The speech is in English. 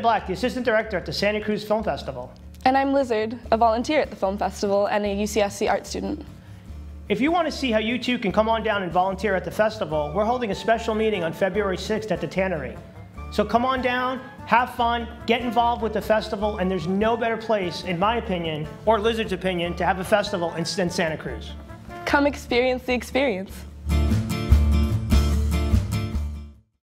Black, the Assistant Director at the Santa Cruz Film Festival. And I'm Lizard, a volunteer at the film festival and a UCSC art student. If you want to see how you too can come on down and volunteer at the festival, we're holding a special meeting on February 6th at the Tannery. So come on down, have fun, get involved with the festival, and there's no better place, in my opinion, or Lizard's opinion, to have a festival in Santa Cruz. Come experience the experience.